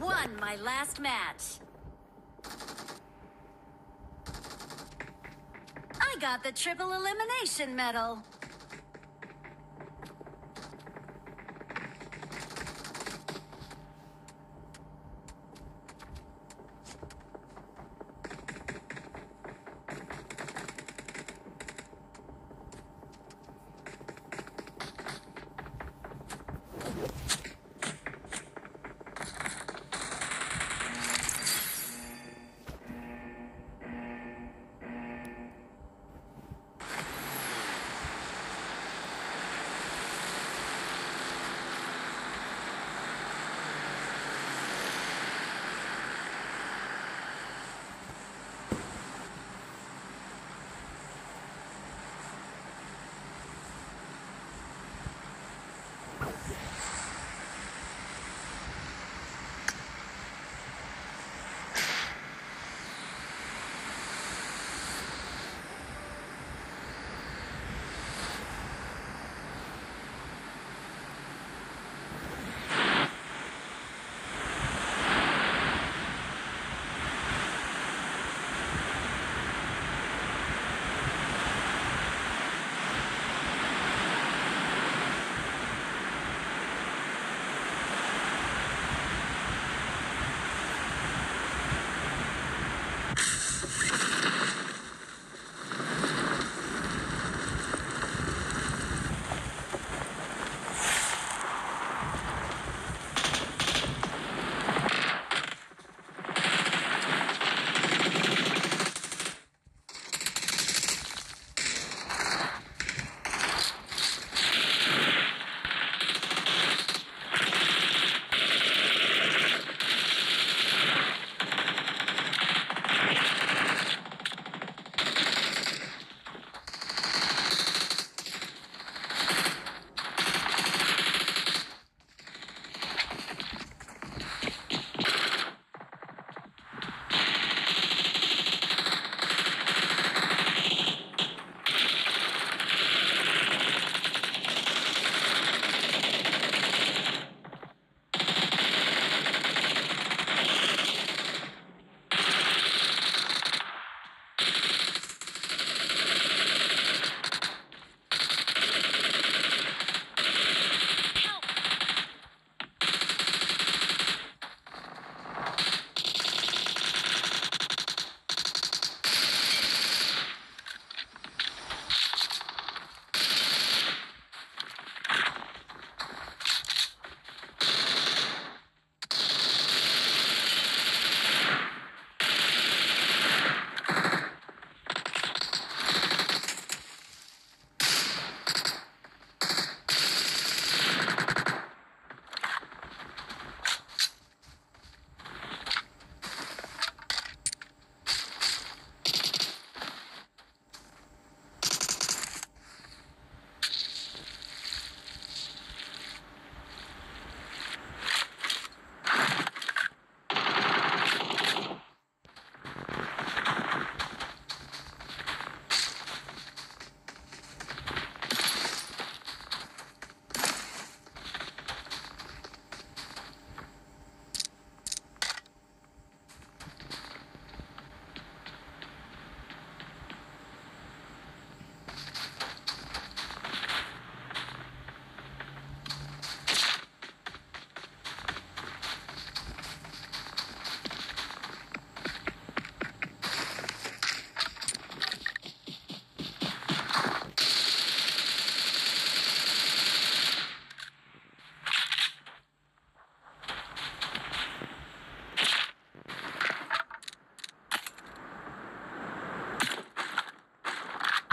Won my last match. I got the triple elimination medal.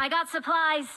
I got supplies.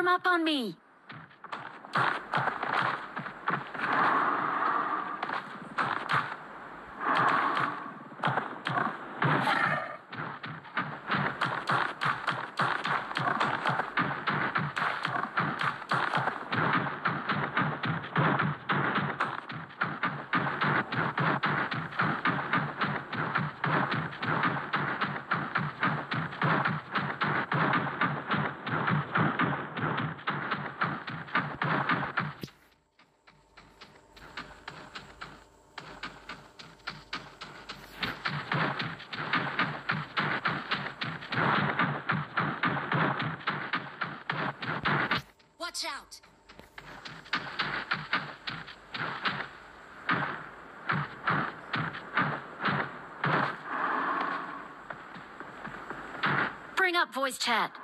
Form up on me. Up voice chat.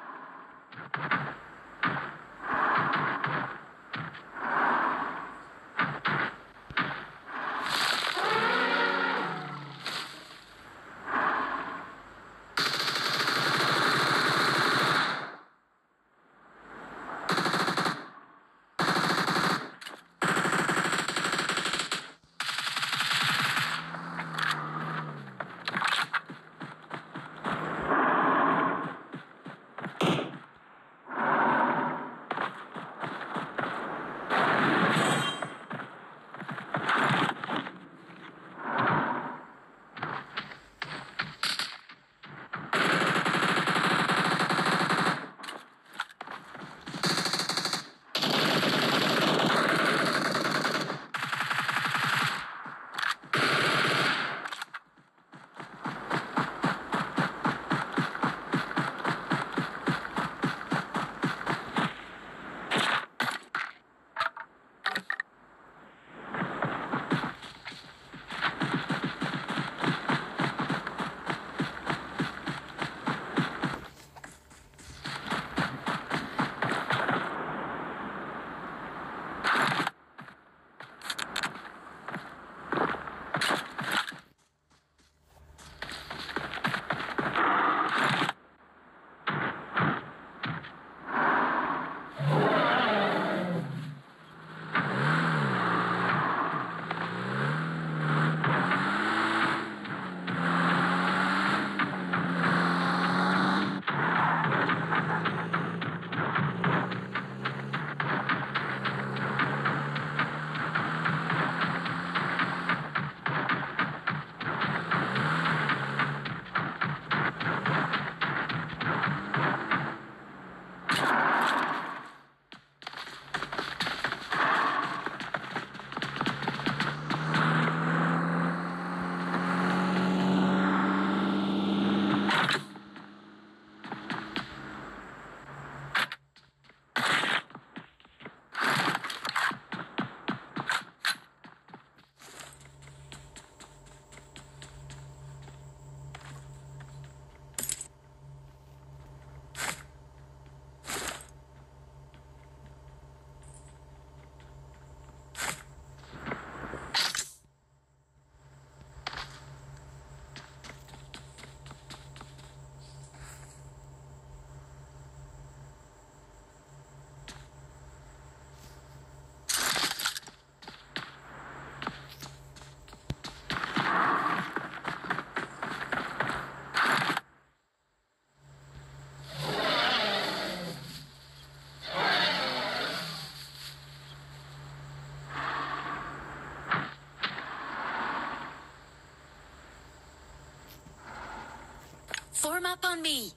Form up on me.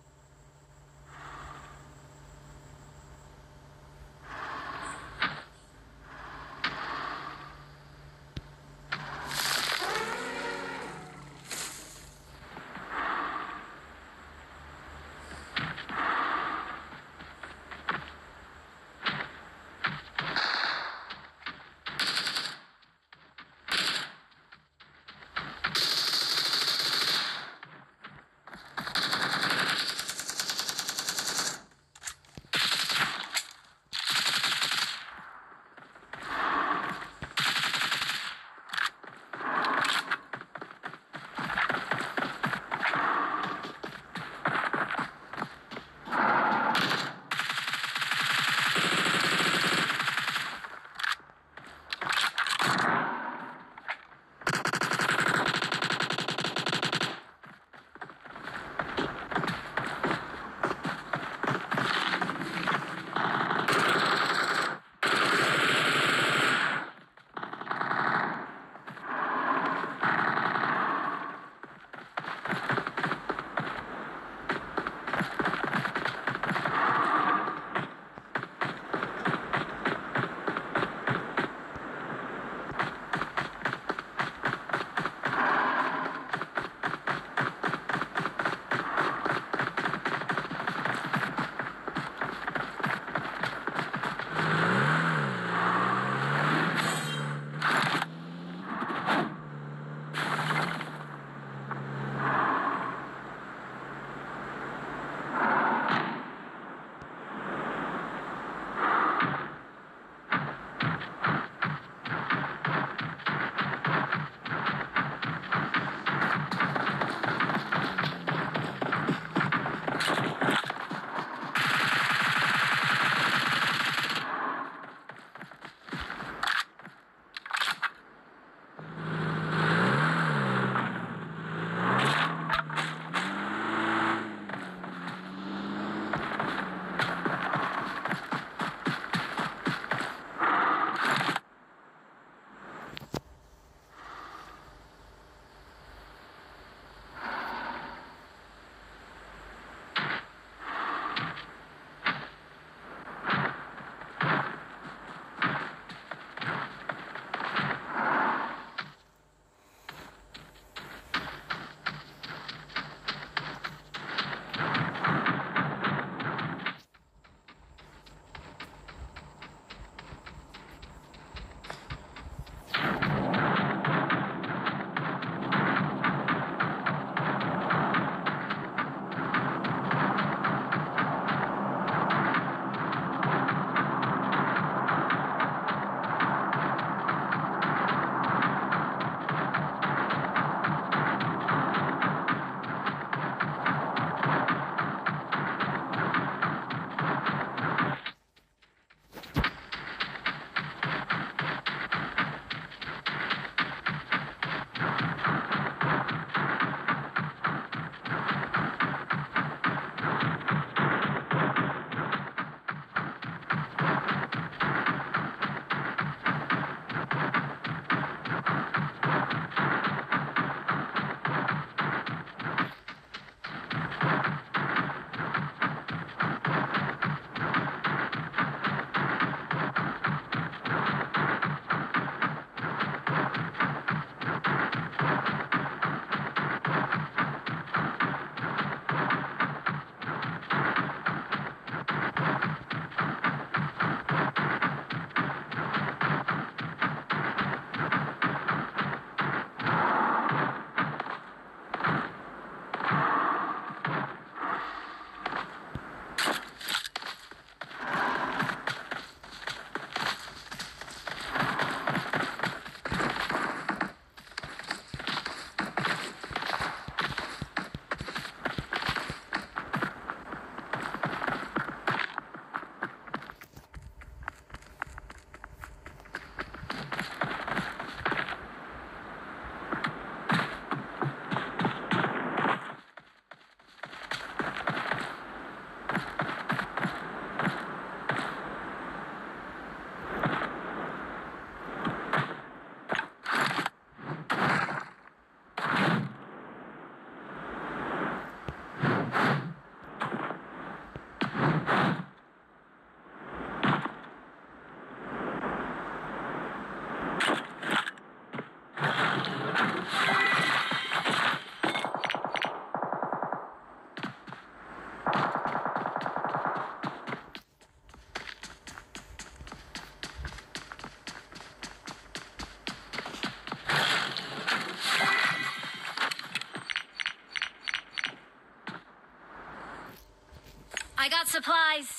I got supplies.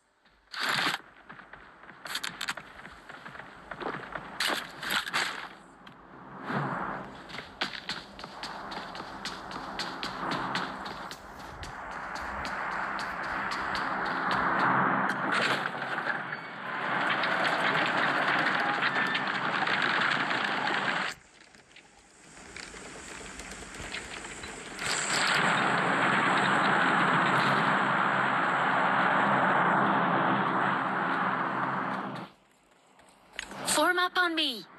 me.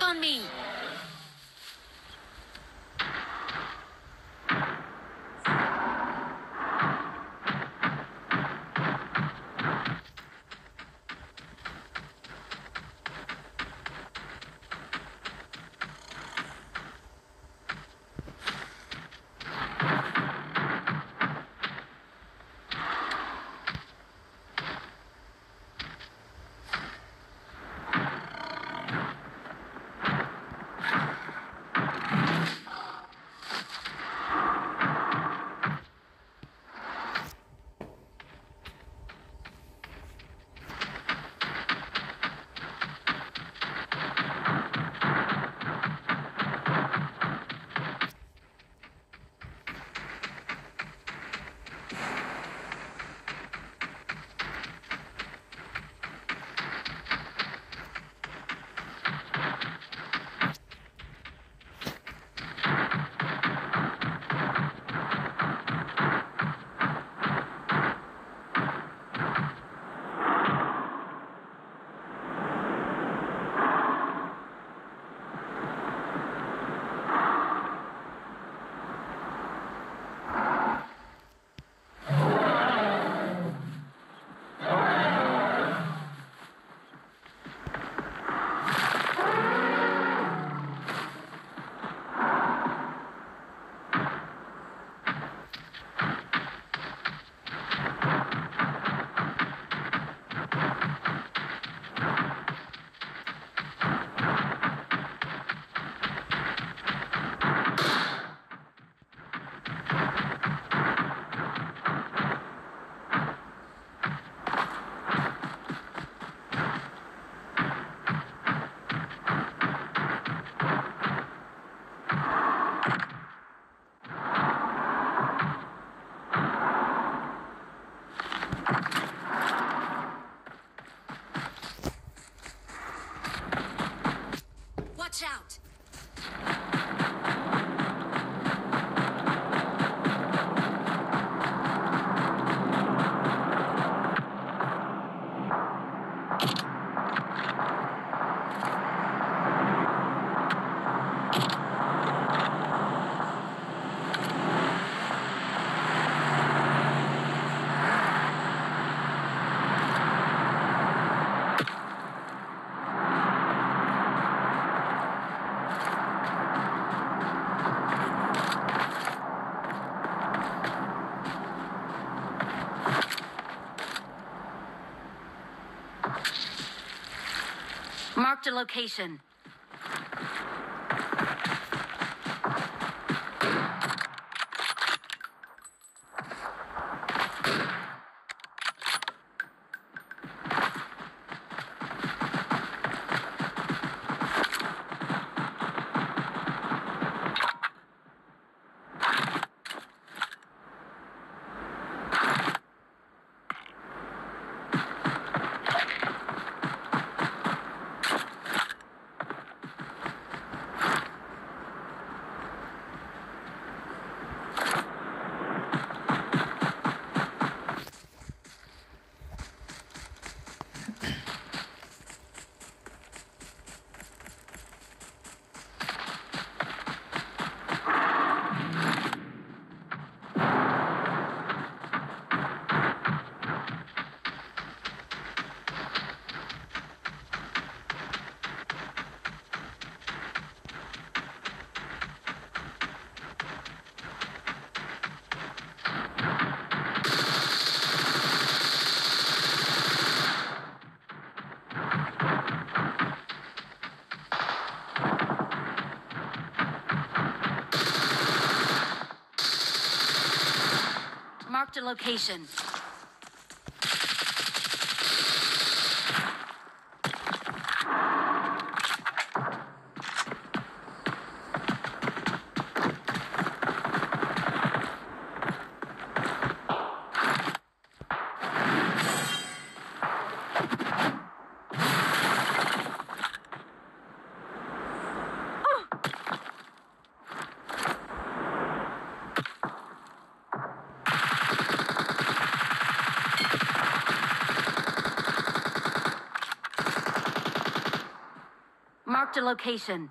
Up on me. A location. Marked a location. A location.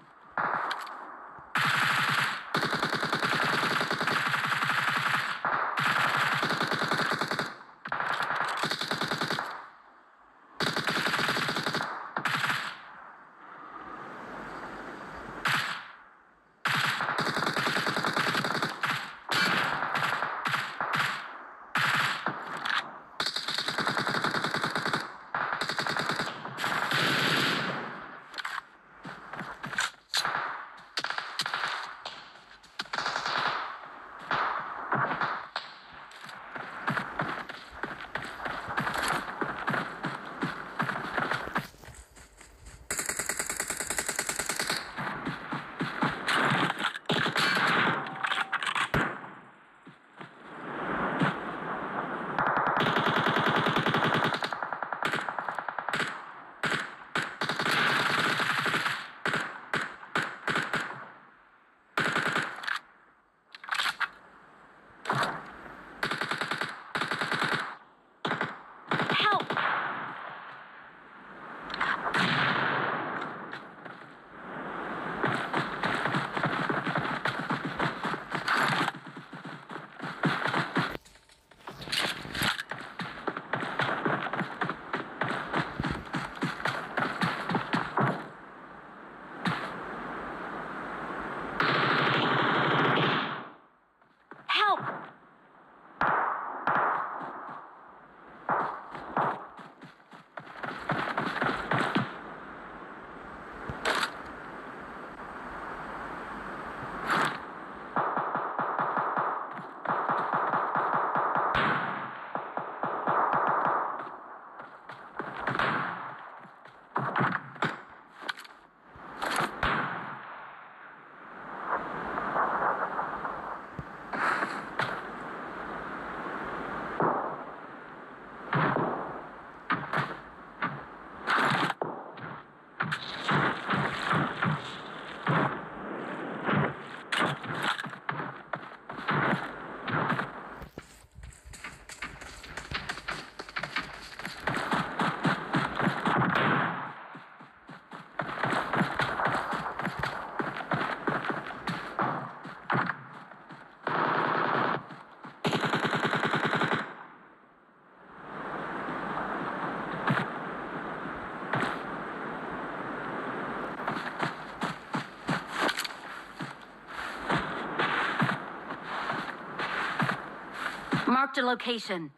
Marked a location.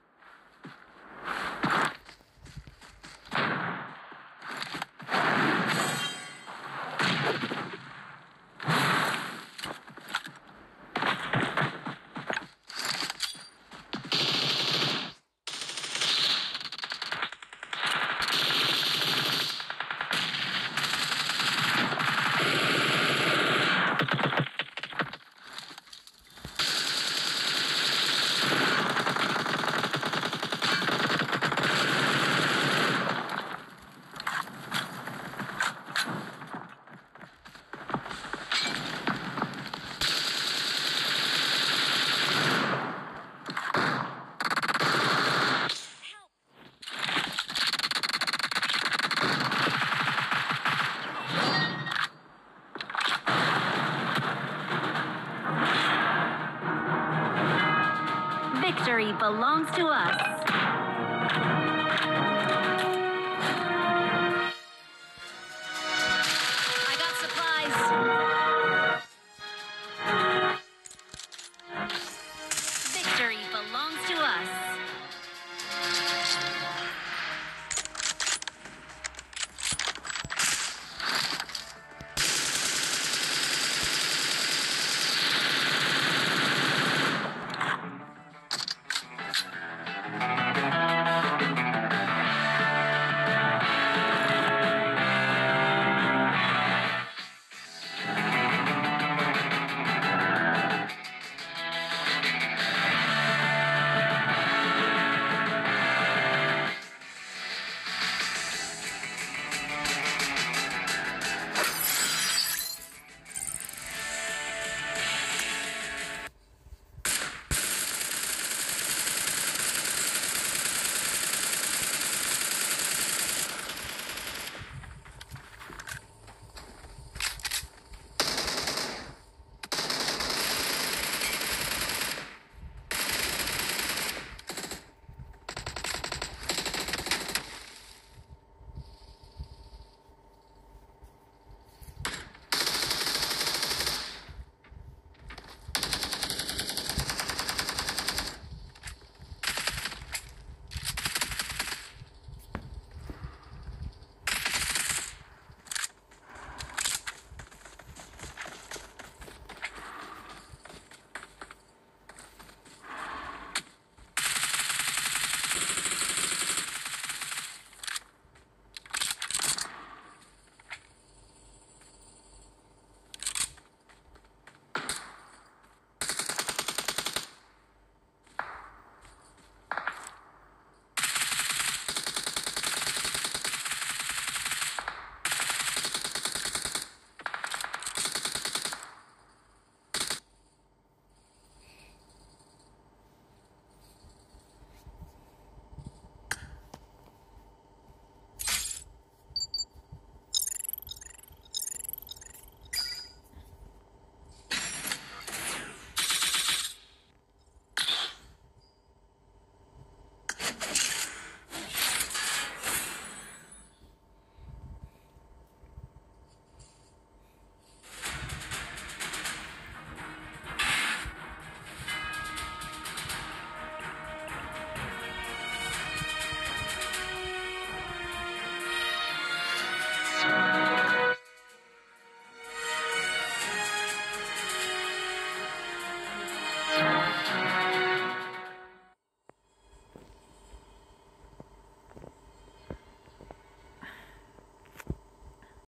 belongs to us.